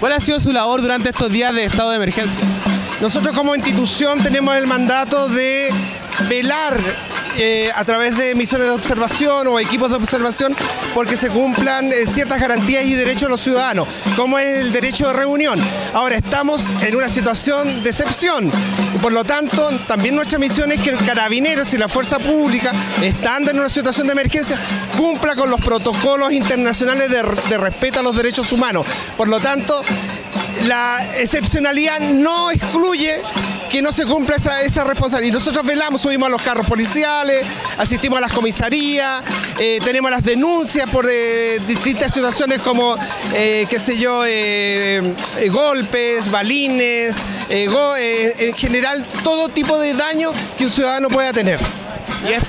¿Cuál ha sido su labor durante estos días de estado de emergencia? Nosotros como institución tenemos el mandato de velar eh, a través de misiones de observación o equipos de observación porque se cumplan eh, ciertas garantías y derechos de los ciudadanos, como es el derecho de reunión. Ahora estamos en una situación de excepción por lo tanto también nuestra misión es que el carabineros y la fuerza pública, estando en una situación de emergencia, cumpla con los protocolos internacionales de respeto a los derechos humanos. Por lo tanto, la excepcionalidad no excluye que no se cumpla esa, esa responsabilidad. Y nosotros velamos, subimos a los carros policiales, asistimos a las comisarías, eh, tenemos las denuncias por eh, distintas situaciones como, eh, qué sé yo, golpes, balines, en general todo tipo de daño que un ciudadano pueda tener. Y es-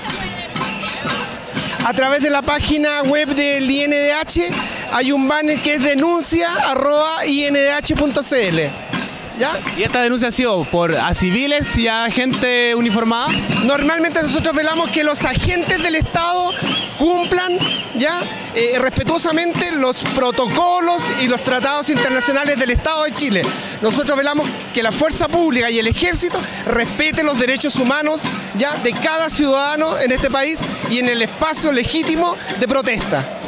a través de la página web del INDH hay un banner que es denuncia.indh.cl. ¿Ya? ¿Y esta denuncia ha sido por a civiles y a gente uniformada? Normalmente nosotros velamos que los agentes del Estado cumplan ya eh, respetuosamente los protocolos y los tratados internacionales del Estado de Chile. Nosotros velamos que la fuerza pública y el ejército respeten los derechos humanos ya de cada ciudadano en este país y en el espacio legítimo de protesta.